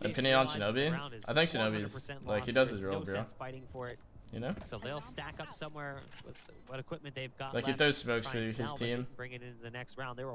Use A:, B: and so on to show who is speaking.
A: Opinion on Shinobi? I think Shinobi's like he does his role,
B: no
A: bro.
B: fighting for it.
A: You know?
B: So they'll stack up somewhere with what equipment they've got.
A: Like he throws smokes for his team.
B: Bring it into the next round. They were